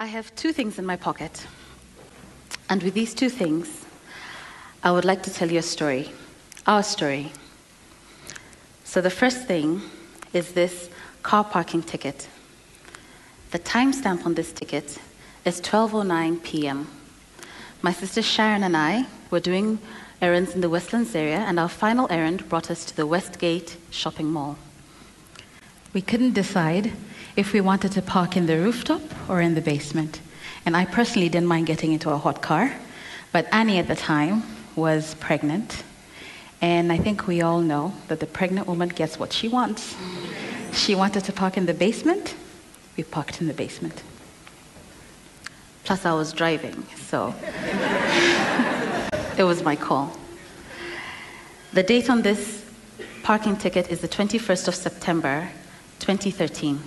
I have two things in my pocket. And with these two things, I would like to tell you a story, our story. So the first thing is this car parking ticket. The timestamp on this ticket is 12:09 p.m. My sister Sharon and I were doing errands in the Westlands area, and our final errand brought us to the Westgate shopping mall. We couldn't decide if we wanted to park in the rooftop or in the basement. And I personally didn't mind getting into a hot car, but Annie at the time was pregnant. And I think we all know that the pregnant woman gets what she wants. She wanted to park in the basement. We parked in the basement. Plus, I was driving, so it was my call. The date on this parking ticket is the 21st of September, 2013.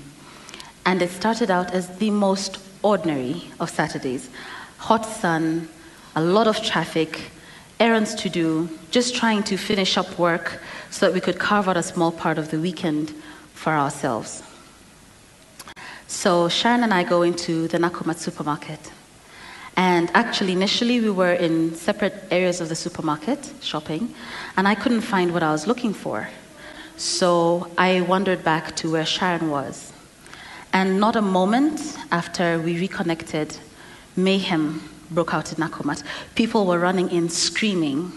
And it started out as the most ordinary of Saturdays hot sun, a lot of traffic, errands to do, just trying to finish up work so that we could carve out a small part of the weekend for ourselves. So Sharon and I go into the Nakumatt supermarket. And actually, initially, we were in separate areas of the supermarket shopping, and I couldn't find what I was looking for. So I wandered back to where Sharon was. And not a moment after we reconnected, mayhem broke out in Nakumatt. People were running in screaming.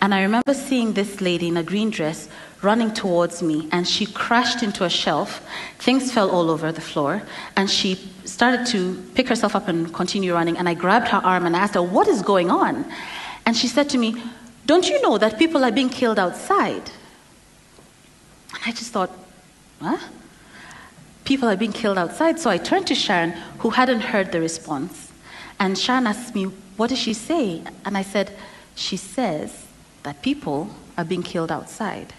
And I remember seeing this lady in a green dress running towards me, and she crashed into a shelf. Things fell all over the floor, and she started to pick herself up and continue running. And I grabbed her arm and asked her, What is going on? And she said to me, Don't you know that people are being killed outside? I just thought, What? people are being killed outside. So I turned to Sharon, who hadn't heard the response. And Sharon asked me, What does she say? And I said, She says that people are being killed outside.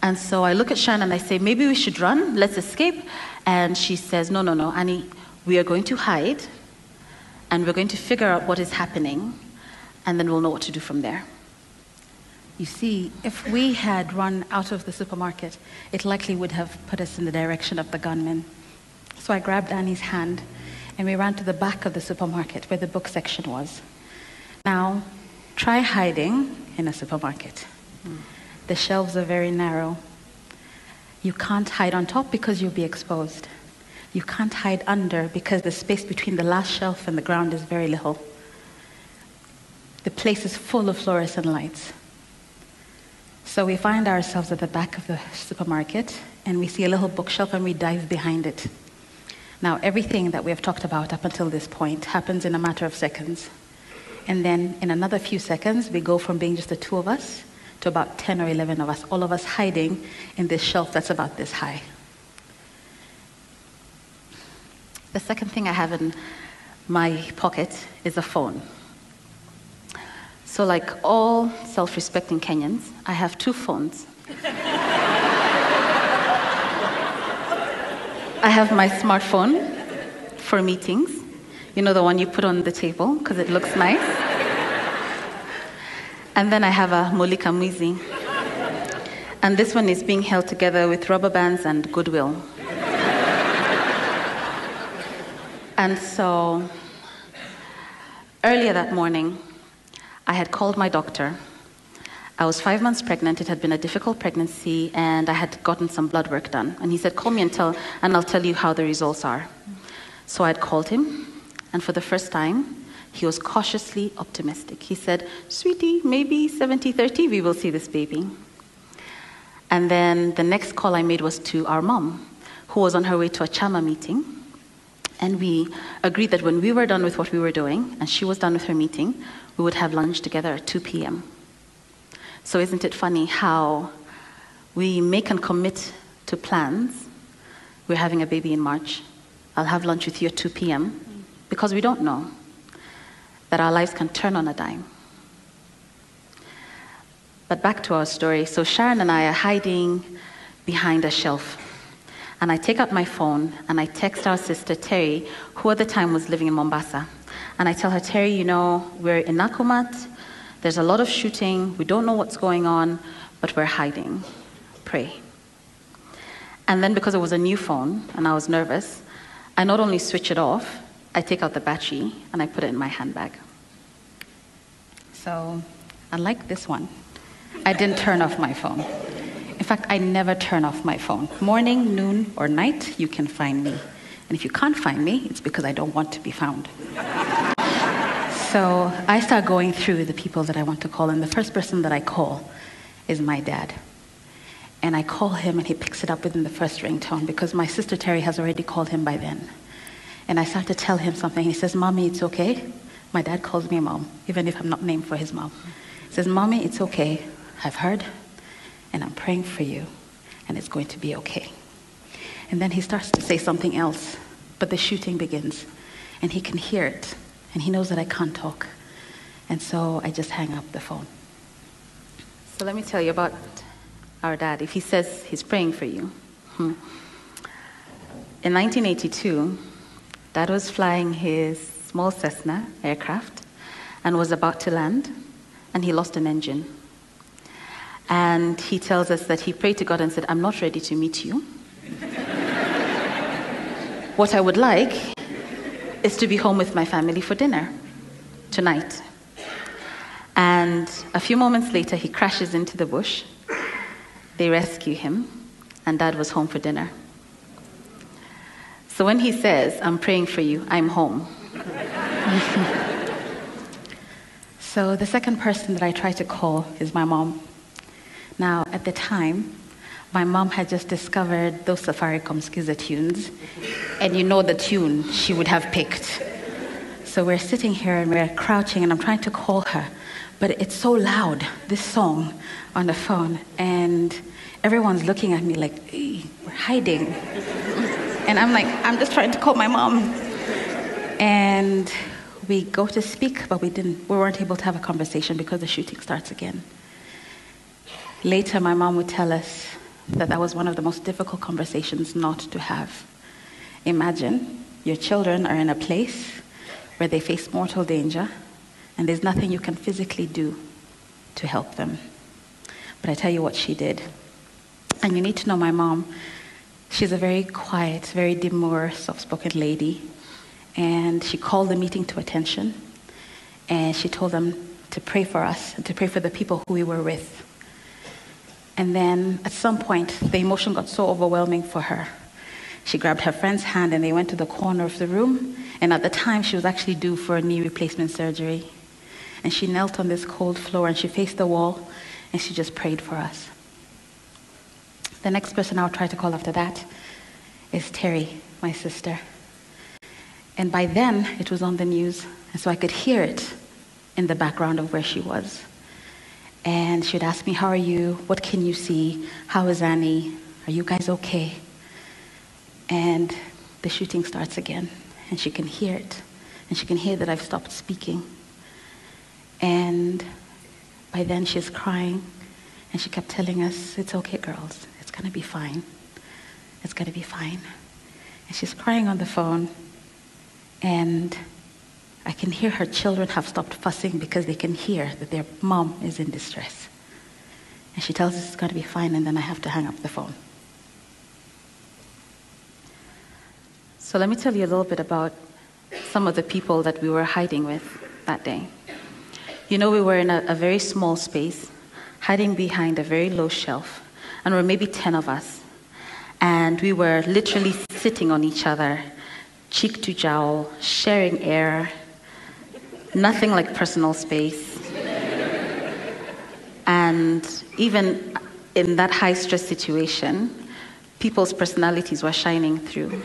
And so I look at Sharon and I say, Maybe we should run, let's escape. And she says, No, no, no, Annie, we are going to hide and we're going to figure out what is happening and then we'll know what to do from there. You see, if we had run out of the supermarket, it likely would have put us in the direction of the gunmen. So I grabbed Annie's hand and we ran to the back of the supermarket where the book section was. Now, try hiding in a supermarket. The shelves are very narrow. You can't hide on top because you'll be exposed. You can't hide under because the space between the last shelf and the ground is very little. The place is full of fluorescent lights. So we find ourselves at the back of the supermarket and we see a little bookshelf and we dive behind it. Now, everything that we have talked about up until this point happens in a matter of seconds. And then in another few seconds, we go from being just the two of us to about 10 or 11 of us, all of us hiding in this shelf that's about this high. The second thing I have in my pocket is a phone. So, like all self respecting Kenyans, I have two phones. I have my smartphone for meetings. You know, the one you put on the table because it looks nice. and then I have a Mulika Mwizi. And this one is being held together with rubber bands and goodwill. and so, earlier that morning, I had called my doctor. I was five months pregnant. It had been a difficult pregnancy, and I had gotten some blood work done. And he said, Call me and, tell, and I'll tell you how the results are. So I had called him, and for the first time, he was cautiously optimistic. He said, Sweetie, maybe 70 30, we will see this baby. And then the next call I made was to our mom, who was on her way to a Chama meeting. And we agreed that when we were done with what we were doing, and she was done with her meeting, we would have lunch together at 2 p.m. So, isn't it funny how we make and commit to plans? We're having a baby in March. I'll have lunch with you at 2 p.m. because we don't know that our lives can turn on a dime. But back to our story. So, Sharon and I are hiding behind a shelf. And I take out my phone and I text our sister Terry, who at the time was living in Mombasa. And I tell her, Terry, you know, we're in Nakumatt. There's a lot of shooting. We don't know what's going on, but we're hiding. Pray. And then, because it was a new phone and I was nervous, I not only switch it off, I take out the battery and I put it in my handbag. So, unlike this one, I didn't turn off my phone. In fact, I never turn off my phone. Morning, noon, or night, you can find me. And if you can't find me, it's because I don't want to be found. So I start going through the people that I want to call, and the first person that I call is my dad. And I call him, and he picks it up within the first ringtone because my sister Terry has already called him by then. And I start to tell him something. He says, Mommy, it's okay. My dad calls me mom, even if I'm not named for his mom. He says, Mommy, it's okay. I've heard, and I'm praying for you, and it's going to be okay. And then he starts to say something else, but the shooting begins, and he can hear it, and he knows that I can't talk. And so I just hang up the phone. So let me tell you about our dad. If he says he's praying for you. Hmm. In 1982, dad was flying his small Cessna aircraft and was about to land, and he lost an engine. And he tells us that he prayed to God and said, I'm not ready to meet you. what I would like is to be home with my family for dinner tonight. And a few moments later, he crashes into the bush. They rescue him, and dad was home for dinner. So when he says, I'm praying for you, I'm home. so the second person that I try to call is my mom. Now, at the time, my mom had just discovered those Safaricom Skiza tunes, and you know the tune she would have picked. So we're sitting here and we're crouching, and I'm trying to call her, but it's so loud, this song on the phone, and everyone's looking at me like, we're hiding. and I'm like, I'm just trying to call my mom. And we go to speak, but we didn't, we weren't able to have a conversation because the shooting starts again. Later, my mom would tell us that that was one of the most difficult conversations not to have. Imagine your children are in a place where they face mortal danger, and there's nothing you can physically do to help them. But I tell you what she did. And you need to know my mom. She's a very quiet, very demure, soft spoken lady. And she called the meeting to attention. And she told them to pray for us and to pray for the people who we were with. And then at some point, the emotion got so overwhelming for her. She grabbed her friend's hand and they went to the corner of the room. And at the time, she was actually due for a knee replacement surgery. And she knelt on this cold floor and she faced the wall and she just prayed for us. The next person I'll try to call after that is Terry, my sister. And by then, it was on the news, and so I could hear it in the background of where she was. And she'd ask me, How are you? What can you see? How is Annie? Are you guys okay? And the shooting starts again, and she can hear it. And she can hear that I've stopped speaking. And by then, she's crying, and she kept telling us, It's okay, girls. It's going to be fine. It's going to be fine. And she's crying on the phone, and I can hear her children have stopped fussing because they can hear that their mom is in distress. And she tells us it's going to be fine, and then I have to hang up the phone. So let me tell you a little bit about some of the people that we were hiding with that day. You know, we were in a, a very small space, hiding behind a very low shelf, and there were maybe 10 of us. And we were literally sitting on each other, cheek to jowl, sharing air, nothing like personal space. and even in that high stress situation, people's personalities were shining through.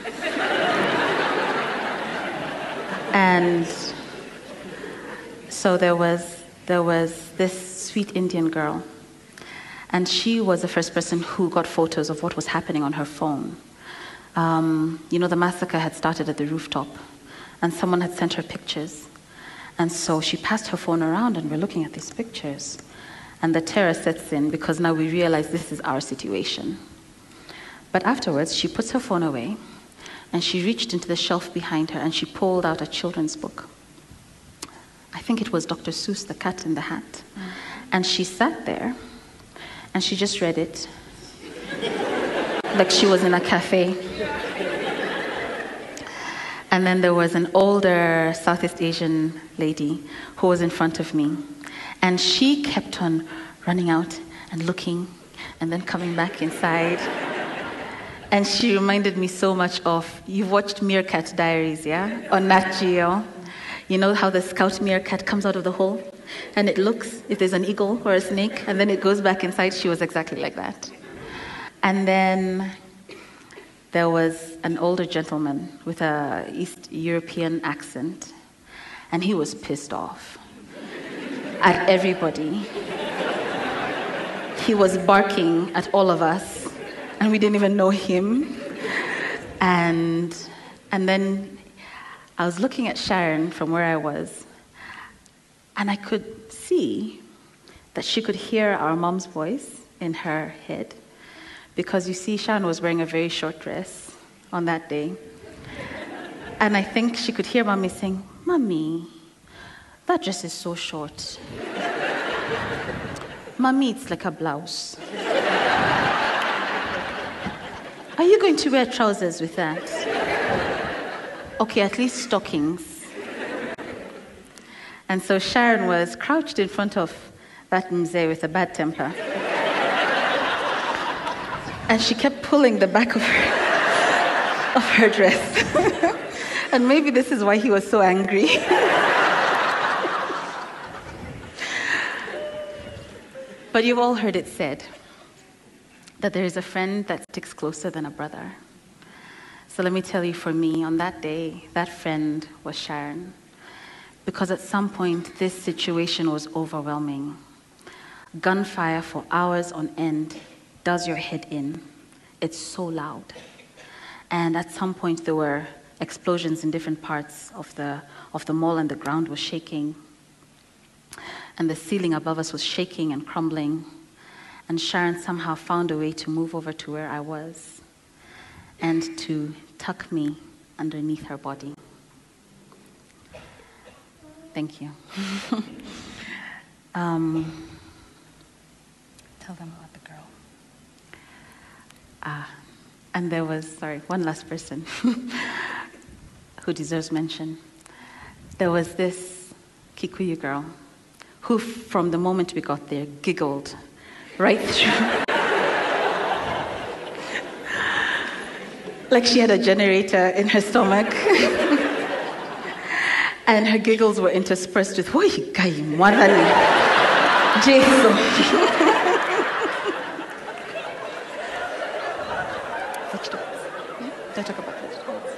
and so there was, there was this sweet Indian girl, and she was the first person who got photos of what was happening on her phone. Um, you know, the massacre had started at the rooftop, and someone had sent her pictures. And so she passed her phone around, and we're looking at these pictures. And the terror sets in because now we realize this is our situation. But afterwards, she puts her phone away, and she reached into the shelf behind her and she pulled out a children's book. I think it was Dr. Seuss, The Cat in the Hat. Mm. And she sat there and she just read it like she was in a cafe. And then there was an older Southeast Asian lady who was in front of me. And she kept on running out and looking and then coming back inside. And she reminded me so much of you've watched Meerkat Diaries, yeah? On Nat Geo. You know how the scout meerkat comes out of the hole and it looks if there's an eagle or a snake and then it goes back inside? She was exactly like that. And then there was an older gentleman with a East European accent and he was pissed off at everybody. He was barking at all of us and we didn't even know him. And, and then I was looking at Sharon from where I was, and I could see that she could hear our mom's voice in her head. Because you see, Sharon was wearing a very short dress on that day. And I think she could hear mommy saying, Mommy, that dress is so short. mommy, it's like a blouse. Are you going to wear trousers with that? Okay, at least stockings. And so Sharon was crouched in front of that mzee with a bad temper. And she kept pulling the back of her, of her dress. and maybe this is why he was so angry. but you've all heard it said that there is a friend that sticks closer than a brother. So let me tell you, for me, on that day, that friend was Sharon. Because at some point, this situation was overwhelming. Gunfire for hours on end does your head in. It's so loud. And at some point, there were explosions in different parts of the, of the mall, and the ground was shaking. And the ceiling above us was shaking and crumbling. And Sharon somehow found a way to move over to where I was and to tuck me underneath her body. Thank you. um, tell them about the girl. Ah, and there was, sorry, one last person who deserves mention. There was this Kikuyu girl who, from the moment we got there, giggled right through. like she had a generator in her stomach. and her giggles were interspersed with, Oi, kai mwadhani. Jesu. vegetables. Yeah? Don't talk about vegetables.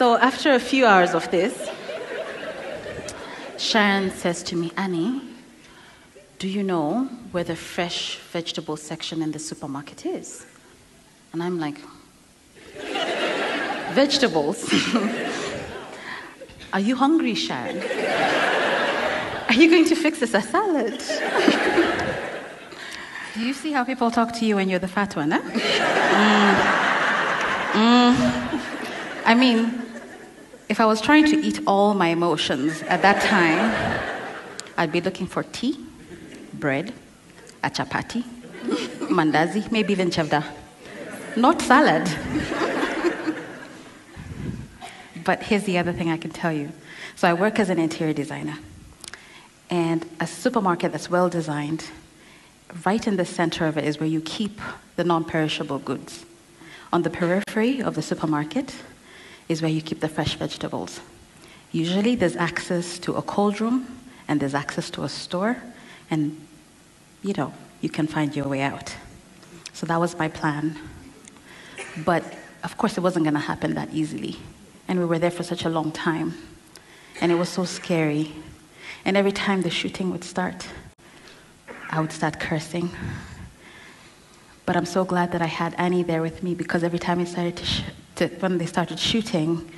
So after a few hours of this, Sharon says to me, Annie, do you know where the fresh vegetable section in the supermarket is? And I'm like, Vegetables? Are you hungry, Sharon? Are you going to fix us a salad? Do you see how people talk to you when you're the fat one, huh? Mm. Mm. I mean, if I was trying to eat all my emotions at that time, I'd be looking for tea bread, a chapati, mandazi, maybe even chavda. Not salad. but here's the other thing I can tell you. So I work as an interior designer. And a supermarket that's well designed, right in the center of it is where you keep the non perishable goods. On the periphery of the supermarket is where you keep the fresh vegetables. Usually there's access to a cold room and there's access to a store, and you know, you can find your way out. So that was my plan. But of course, it wasn't going to happen that easily. And we were there for such a long time. And it was so scary. And every time the shooting would start, I would start cursing. But I'm so glad that I had Annie there with me because every time it started to, sh- to when they started shooting,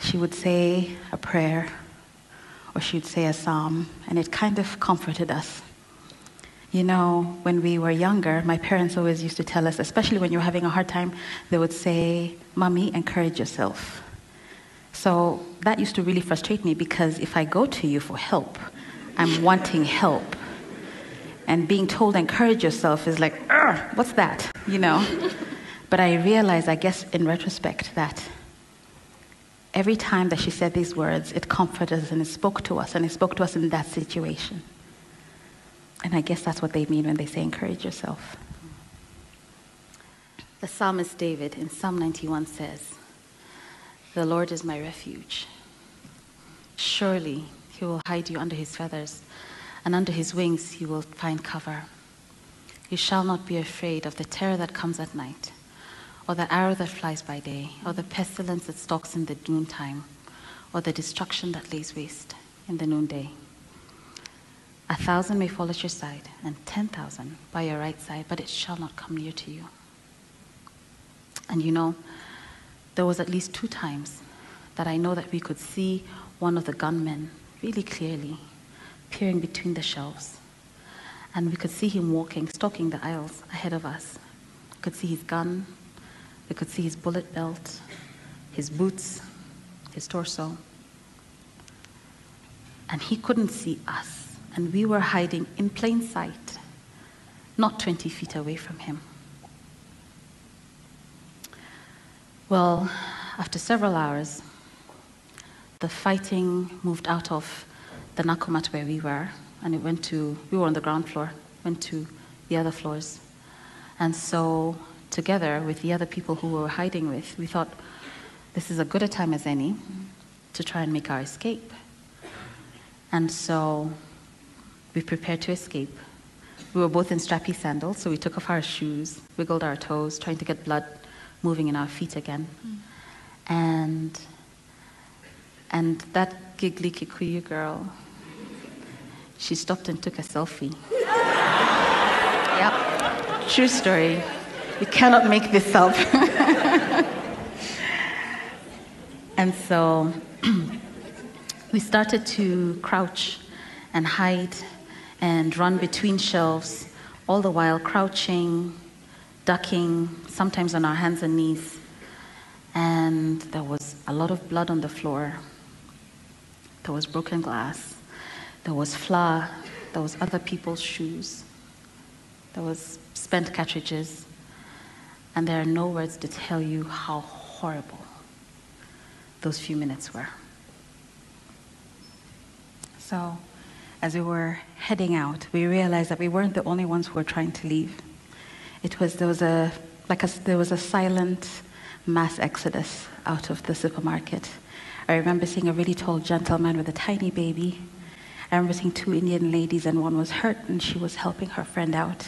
she would say a prayer or she'd say a psalm, and it kind of comforted us. You know, when we were younger, my parents always used to tell us, especially when you're having a hard time, they would say, Mommy, encourage yourself. So that used to really frustrate me because if I go to you for help, I'm wanting help. And being told encourage yourself is like, what's that? You know? But I realized, I guess, in retrospect, that every time that she said these words, it comforted us and it spoke to us, and it spoke to us in that situation. And I guess that's what they mean when they say encourage yourself. The psalmist David in Psalm 91 says, The Lord is my refuge. Surely he will hide you under his feathers, and under his wings you will find cover. You shall not be afraid of the terror that comes at night, or the arrow that flies by day, or the pestilence that stalks in the noontime, or the destruction that lays waste in the noonday. A thousand may fall at your side, and ten thousand by your right side, but it shall not come near to you. And you know, there was at least two times that I know that we could see one of the gunmen really clearly, peering between the shelves. And we could see him walking, stalking the aisles ahead of us. We could see his gun, we could see his bullet belt, his boots, his torso. And he couldn't see us and we were hiding in plain sight, not 20 feet away from him. Well, after several hours, the fighting moved out of the Nakumatt where we were, and it went to, we were on the ground floor, went to the other floors. And so, together with the other people who we were hiding with, we thought this is as good a time as any to try and make our escape. And so we prepared to escape. We were both in strappy sandals, so we took off our shoes, wiggled our toes, trying to get blood moving in our feet again. Mm. And, and that giggly Kikuyu girl, she stopped and took a selfie. yep, true story. You cannot make this up. and so we started to crouch and hide and run between shelves, all the while crouching, ducking, sometimes on our hands and knees. And there was a lot of blood on the floor. There was broken glass. There was flour. There was other people's shoes. There was spent cartridges. And there are no words to tell you how horrible those few minutes were. So, as we were heading out, we realized that we weren't the only ones who were trying to leave. It was there was a like a, there was a silent mass exodus out of the supermarket. I remember seeing a really tall gentleman with a tiny baby. I remember seeing two Indian ladies, and one was hurt, and she was helping her friend out.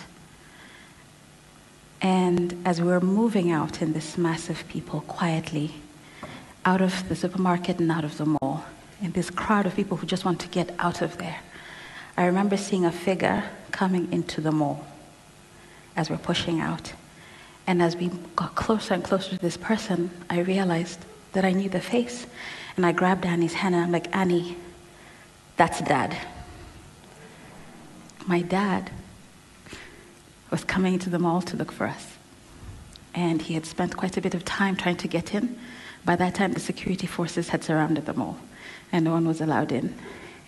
And as we were moving out in this mass of people quietly, out of the supermarket and out of the mall, in this crowd of people who just want to get out of there, I remember seeing a figure coming into the mall as we're pushing out. And as we got closer and closer to this person, I realized that I knew the face. And I grabbed Annie's hand and I'm like, Annie, that's dad. My dad was coming to the mall to look for us. And he had spent quite a bit of time trying to get in. By that time, the security forces had surrounded the mall, and no one was allowed in.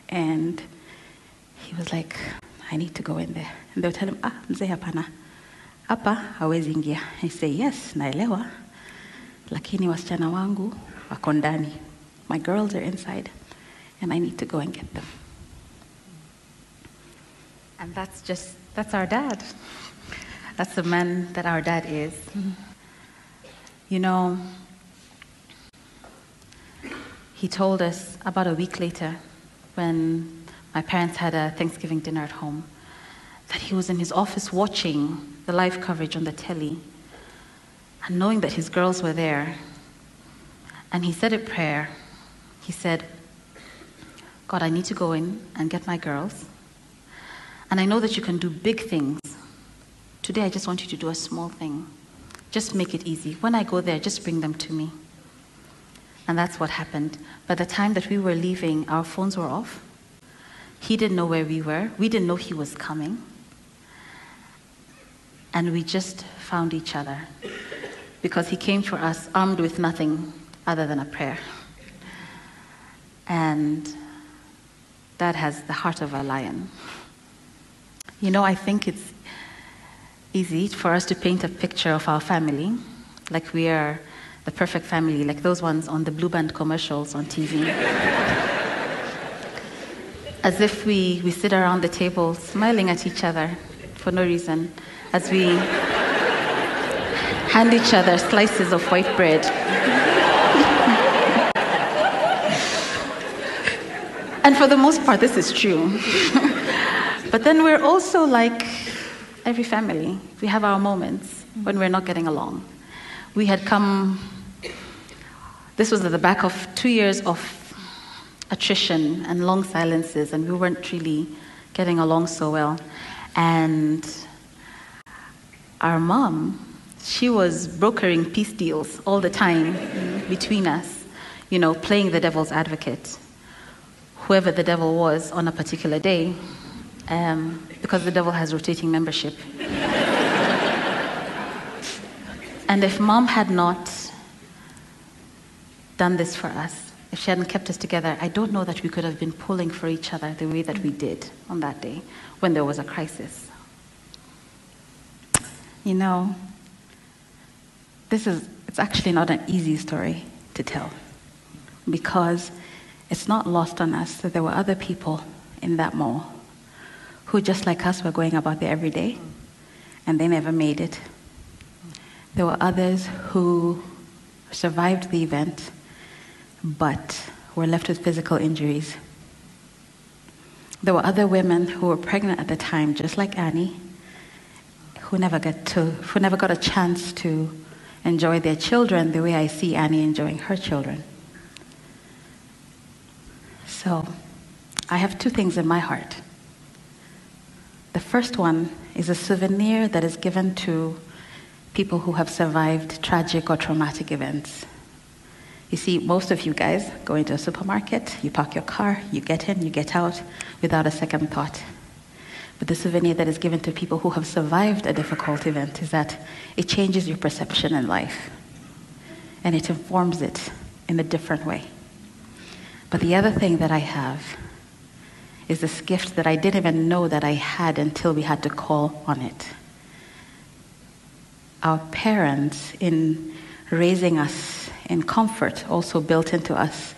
And he was like, I need to go in there. And they would tell him, ah, mzee hapana. Hapa hawezi ingia. He say, yes, naelewa. Lakini wasichana wangu wako ndani. My girls are inside and I need to go and get them. And that's just, that's our dad. That's the man that our dad is. You know, he told us about a week later when my parents had a Thanksgiving dinner at home, that he was in his office watching the live coverage on the telly and knowing that his girls were there. And he said a prayer. He said, God, I need to go in and get my girls. And I know that you can do big things. Today, I just want you to do a small thing. Just make it easy. When I go there, just bring them to me. And that's what happened. By the time that we were leaving, our phones were off. He didn't know where we were. We didn't know he was coming. And we just found each other because he came for us armed with nothing other than a prayer. And that has the heart of a lion. You know, I think it's easy for us to paint a picture of our family like we are the perfect family, like those ones on the Blue Band commercials on TV. as if we, we sit around the table smiling at each other for no reason, as we hand each other slices of white bread. and for the most part, this is true. but then we're also like every family. We have our moments when we're not getting along. We had come, this was at the back of two years of attrition and long silences, and we weren't really getting along so well. And our mom, she was brokering peace deals all the time between us, you know, playing the devil's advocate, whoever the devil was on a particular day, um, because the devil has rotating membership. and if mom had not done this for us, if she hadn't kept us together, I don't know that we could have been pulling for each other the way that we did on that day when there was a crisis. You know, this is, it's actually not an easy story to tell because it's not lost on us that there were other people in that mall who, just like us, were going about their everyday and they never made it. There were others who survived the event but were left with physical injuries. There were other women who were pregnant at the time, just like Annie, who never got to, who never got a chance to enjoy their children the way I see Annie enjoying her children. So, I have two things in my heart. The first one is a souvenir that is given to people who have survived tragic or traumatic events. You see, most of you guys go into a supermarket, you park your car, you get in, you get out without a second thought. But the souvenir that is given to people who have survived a difficult event is that it changes your perception in life and it informs it in a different way. But the other thing that I have is this gift that I didn't even know that I had until we had to call on it. Our parents, in raising us in comfort, also built into us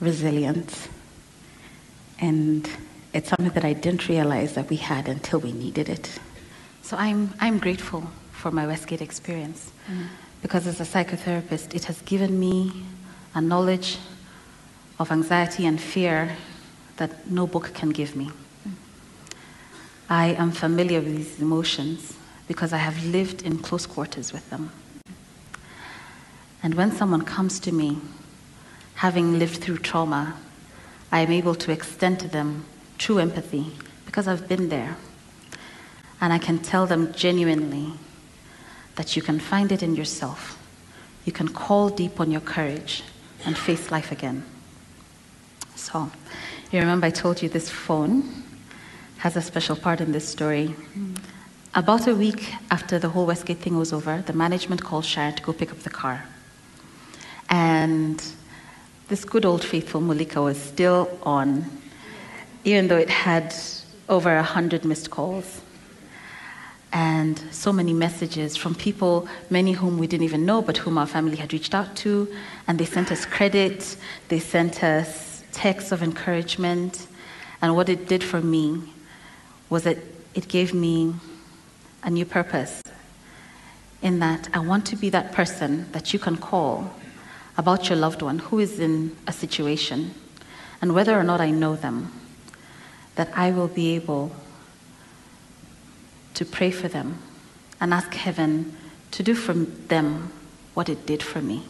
resilience. And it's something that I didn't realize that we had until we needed it. So I'm, I'm grateful for my Westgate experience mm. because as a psychotherapist, it has given me a knowledge of anxiety and fear that no book can give me. I am familiar with these emotions because I have lived in close quarters with them. And when someone comes to me, having lived through trauma, I am able to extend to them true empathy because I've been there. And I can tell them genuinely that you can find it in yourself. You can call deep on your courage and face life again. So, you remember I told you this phone has a special part in this story. Mm. About a week after the whole Westgate thing was over, the management called Sharon to go pick up the car. And this good old faithful Mulika was still on even though it had over 100 missed calls and so many messages from people, many whom we didn't even know, but whom our family had reached out to. And they sent us credit, they sent us texts of encouragement. And what it did for me was that it gave me a new purpose in that I want to be that person that you can call about your loved one who is in a situation, and whether or not I know them that I will be able to pray for them and ask heaven to do for them what it did for me.